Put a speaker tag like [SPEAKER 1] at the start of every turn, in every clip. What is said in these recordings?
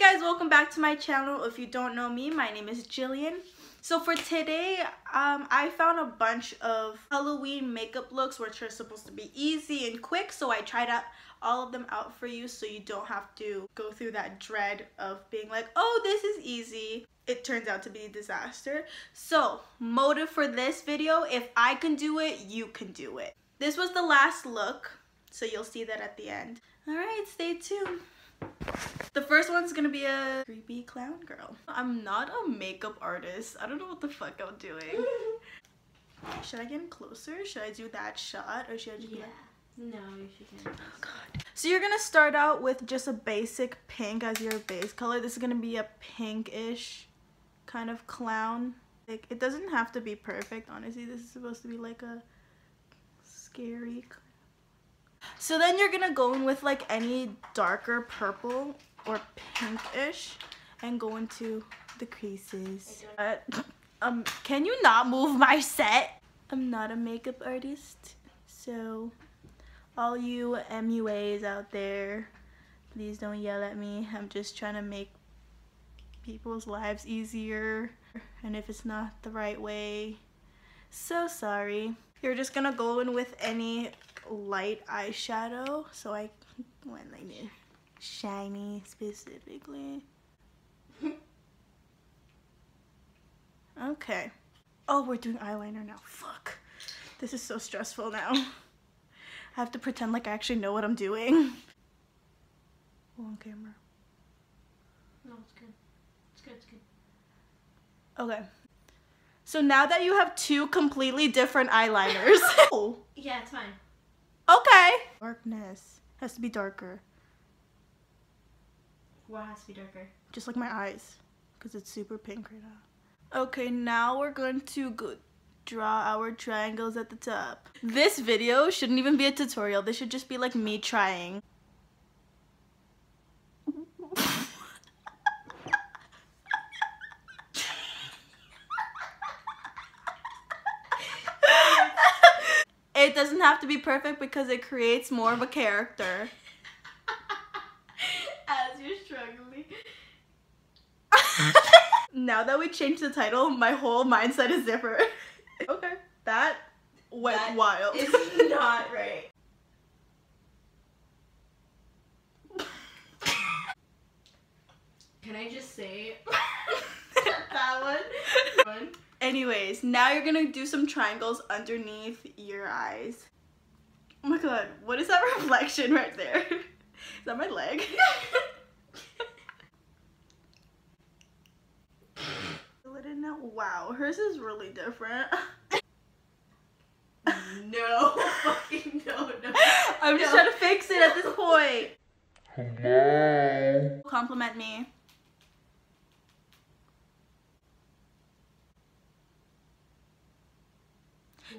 [SPEAKER 1] guys, welcome back to my channel. If you don't know me, my name is Gillian. So for today, um, I found a bunch of Halloween makeup looks which are supposed to be easy and quick. So I tried out all of them out for you so you don't have to go through that dread of being like, oh, this is easy. It turns out to be a disaster. So motive for this video, if I can do it, you can do it. This was the last look, so you'll see that at the end. All right, stay tuned. The first one's gonna be a creepy clown girl. I'm not a makeup artist. I don't know what the fuck I'm doing. should I get in closer? Should I do that shot or should I just
[SPEAKER 2] Yeah. No, you should get
[SPEAKER 1] Oh god. So you're gonna start out with just a basic pink as your base color. This is gonna be a pinkish kind of clown. Like it doesn't have to be perfect, honestly. This is supposed to be like a scary clown. so then you're gonna go in with like any darker purple or pinkish and go into the creases. Uh, um, can you not move my set? I'm not a makeup artist, so all you MUAs out there, please don't yell at me. I'm just trying to make people's lives easier, and if it's not the right way, so sorry. You're just gonna go in with any light eyeshadow so I went like this shiny specifically okay oh we're doing eyeliner now fuck this is so stressful now I have to pretend like I actually know what I'm doing on camera
[SPEAKER 2] No, it's good. It's good, it's good.
[SPEAKER 1] okay so now that you have two completely different eyeliners oh
[SPEAKER 2] Yeah, it's fine.
[SPEAKER 1] Okay. Darkness. Has to be darker.
[SPEAKER 2] What has to be darker?
[SPEAKER 1] Just like my eyes. Because it's super pink right now. Okay, now we're going to go draw our triangles at the top. This video shouldn't even be a tutorial. This should just be like me trying. it doesn't have to be perfect because it creates more of a character.
[SPEAKER 2] As
[SPEAKER 1] now that we changed the title, my whole mindset is different. okay, that went
[SPEAKER 2] That
[SPEAKER 1] wild.
[SPEAKER 2] It's not right. Can I just say that one? one?
[SPEAKER 1] Anyways, now you're gonna do some triangles underneath your eyes. Oh my god, what is that reflection right there? Is that my leg? Fill in now. Wow, hers is really different.
[SPEAKER 2] No, fucking no, no.
[SPEAKER 1] I'm just
[SPEAKER 2] No.
[SPEAKER 1] trying to fix it at this point.
[SPEAKER 3] Hello.
[SPEAKER 1] Compliment me.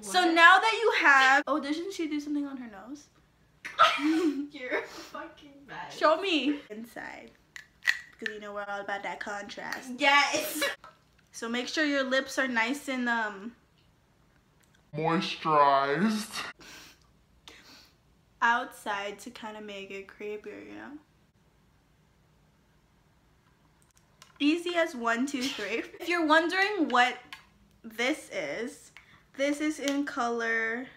[SPEAKER 1] So now that you have. Oh, didn't she do something on her nose?
[SPEAKER 2] you're fucking bad.
[SPEAKER 1] Show me. Inside. Because you know we're all about that contrast.
[SPEAKER 2] Yes.
[SPEAKER 1] So make sure your lips are nice and um
[SPEAKER 3] Moisturized.
[SPEAKER 1] outside to kind of make it creepier, you know? Easy as one, two, three. If you're wondering what this is, this is in color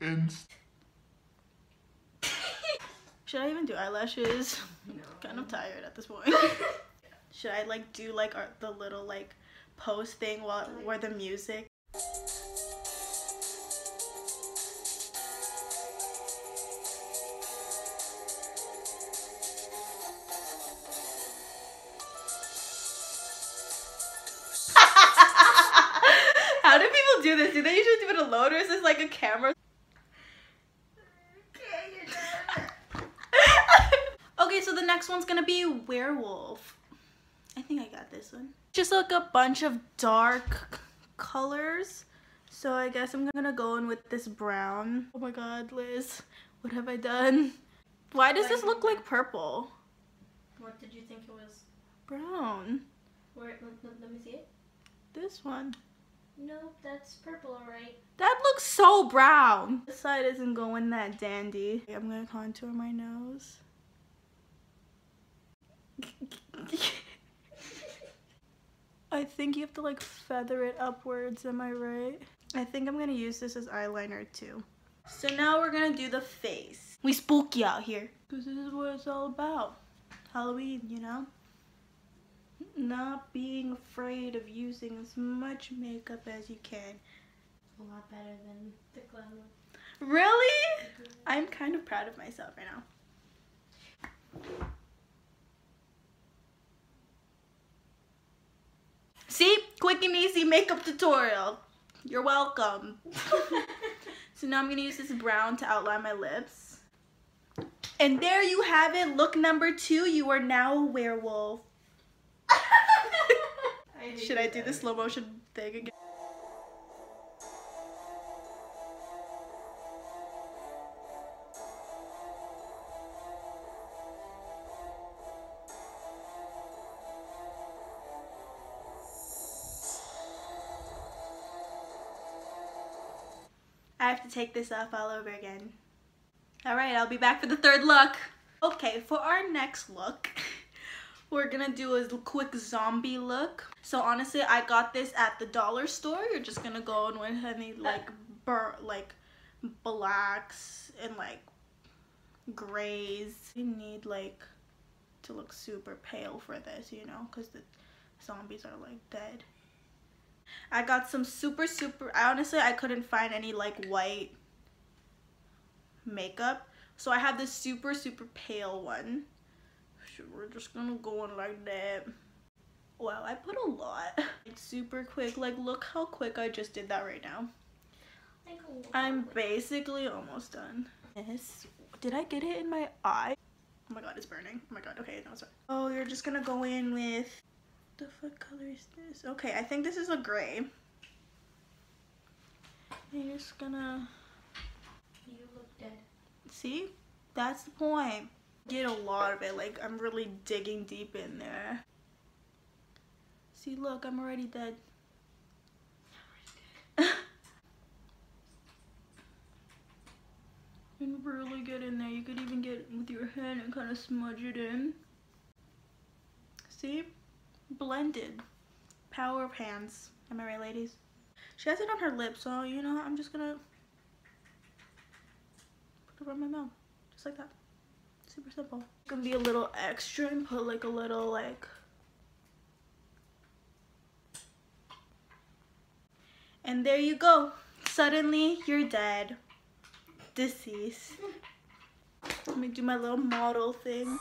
[SPEAKER 3] Inst.
[SPEAKER 1] Should I even do eyelashes?
[SPEAKER 2] No.
[SPEAKER 1] kind of tired at this point. Should I like do like our, the little like pose thing while where the music? How do people do this? Do they usually do it alone or is this like a camera? okay, so the next one's gonna be werewolf. I think I got this one. Just like a bunch of dark colors. So I guess I'm gonna go in with this brown. Oh my god, Liz, what have I done? Why does this look like purple?
[SPEAKER 2] What did you think it was?
[SPEAKER 1] Brown.
[SPEAKER 2] Where, let, me see it.
[SPEAKER 1] This one.
[SPEAKER 2] No, that's purple, alright.
[SPEAKER 1] That looks so brown. This side isn't going that dandy. I'm gonna contour my nose. I think you have to like feather it upwards, am I right? I think I'm gonna use this as eyeliner too. So now we're gonna do the face. We spooky out here. Cause this is what it's all about. Halloween, you know? Not being afraid of using as much makeup as you can.
[SPEAKER 2] A lot better than the one.
[SPEAKER 1] Really? Mm-hmm. I'm kind of proud of myself right now. See? Quick and easy makeup tutorial. You're welcome. so now I'm going to use this brown to outline my lips. And there you have it. Look number two. You are now a werewolf. Should I do the slow motion thing again? I have to take this off all over again. Alright, I'll be back for the third look. Okay, for our next look, we're gonna do a quick zombie look. So honestly, I got this at the dollar store. You're just gonna go in with any like bur like blacks and like grays. You need like to look super pale for this, you know, because the zombies are like dead. I got some super super I honestly I couldn't find any like white makeup. So I have this super super pale one. So we're just gonna go in like that. Wow I put a lot. It's super quick like look how quick I just did that right now. I'm basically almost done. Yes. Did I get it in my eye? Oh my god it's burning. Oh my god okay no it's fine. Oh you're just gonna go in with the fuck color is this? Okay, I think this is a gray. You're just gonna...
[SPEAKER 2] You look dead.
[SPEAKER 1] See? That's the point. Get a lot of it. Like, I'm really digging deep in there. See, look, I'm already dead. and really get in there. You could even get with your hand and kind of smudge it in. See? Blended. Power of hands. Am I right, ladies? She has it on her lips, so you know, I'm just gonna put it on my mouth. Just like that. Super simple. Gonna be a little extra and put like a little like And there you go. Suddenly you're dead. Deceased. Let me do my little model thing.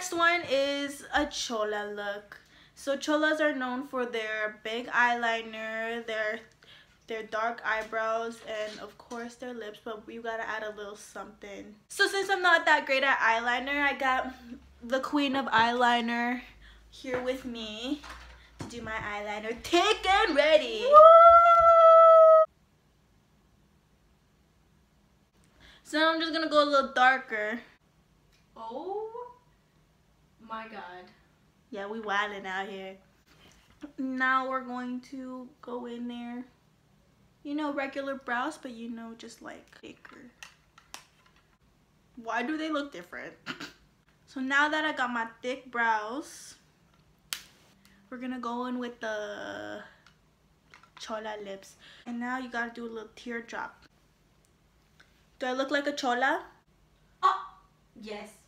[SPEAKER 1] Next one is a chola look. So cholas are known for their big eyeliner, their their dark eyebrows, and of course their lips, but we gotta add a little something. So since I'm not that great at eyeliner, I got the queen of eyeliner here with me to do my eyeliner. Take and ready! Woo! So now I'm just gonna go a little darker.
[SPEAKER 2] Oh my god.
[SPEAKER 1] Yeah, we wilding out here. Now we're going to go in there. You know, regular brows, but you know, just like thicker. Why do they look different? so now that I got my thick brows, we're gonna go in with the chola lips. And now you gotta do a little teardrop. Do I look like a chola?
[SPEAKER 2] Oh, yes.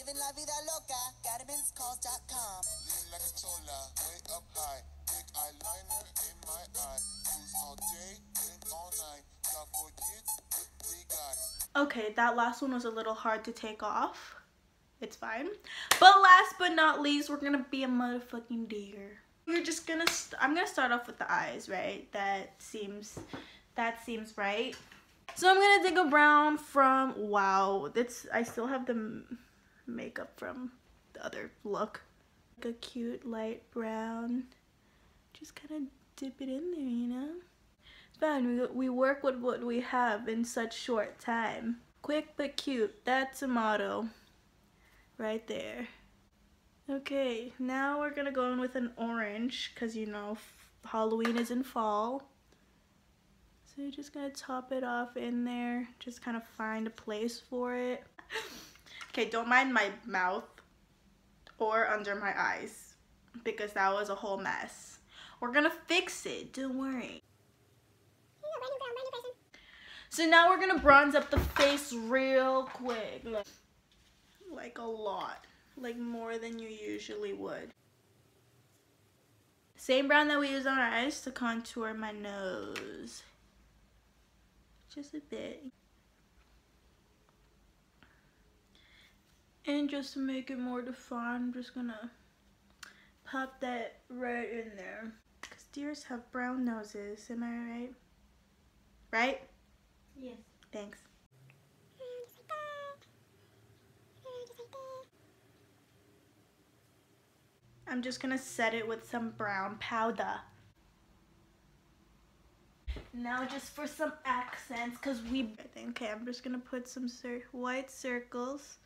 [SPEAKER 4] Cholas, living la vida loca, garmentscalls.com.
[SPEAKER 3] Living like a chola, way up high. Big eyeliner in my eye. Cruise all day, drink all night. Got four kids with three guys.
[SPEAKER 1] Okay, that last one was a little hard to take off. It's fine. But last but not least, we're gonna be a motherfucking deer. We're just gonna, i I'm gonna start off with the eyes, right? That seems, that seems right. So I'm gonna take a brown from, wow, that's, I still have the m- makeup from the other look. Like a cute light brown. Just kind of dip it in there, you know? Fine, we, we work with what we have in such short time. Quick but cute, that's a motto. Right there. Okay, now we're gonna go in with an orange because you know Halloween is in fall. So you're just gonna top it off in there, just kind of find a place for it. okay, don't mind my mouth or under my eyes because that was a whole mess. We're gonna fix it, don't worry. So now we're gonna bronze up the face real quick. Like, a lot. Like more than you usually would. Same brown that we use on our eyes to contour my nose. Just a bit. And just to make it more defined, I'm just gonna pop that right in there. Because deers have brown noses, am I right? Right?
[SPEAKER 2] Yes.
[SPEAKER 1] Thanks. I'm just gonna set it with some brown powder. Now just for some accents, cause we, okay, I'm just gonna put some white circles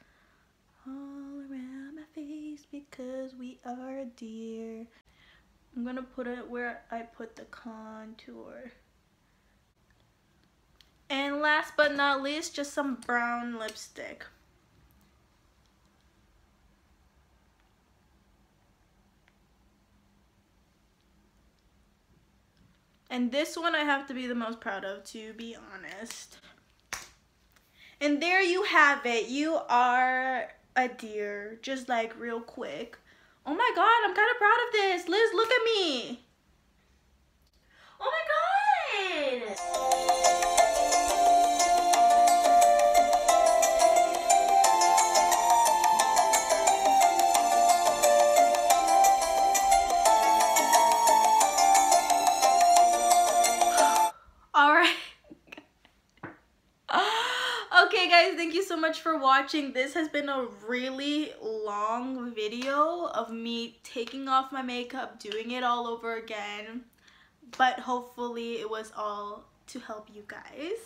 [SPEAKER 1] all around my face because we are a deer. I'm gonna put it where I put the contour. And last but not least, just some brown lipstick. And this one I have to be the most proud of, to be honest. And there you have it. You are a deer, just like real quick. Oh my god, I'm kind of proud of this. Liz, look at me. Thank you so much for watching. This has been a really long video of me taking off my makeup doing it all over again but hopefully it was all to help you guys.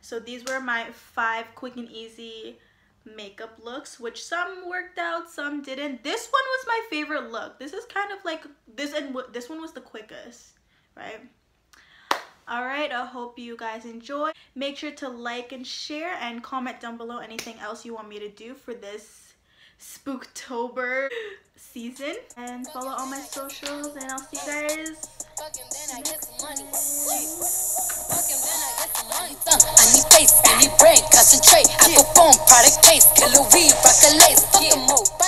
[SPEAKER 1] So these were my five quick and easy makeup looks which some worked out some didn't. This one was my favorite look. This is kind of like this and this one was the quickest right Alright, I hope you guys enjoy. Make sure to like and share and comment down below anything else you want me to do for this Spooktober season. And follow all my socials and I'll see you guys.
[SPEAKER 5] I need face, I need brain, concentrate. I perform product case, killer weed, rock a lace.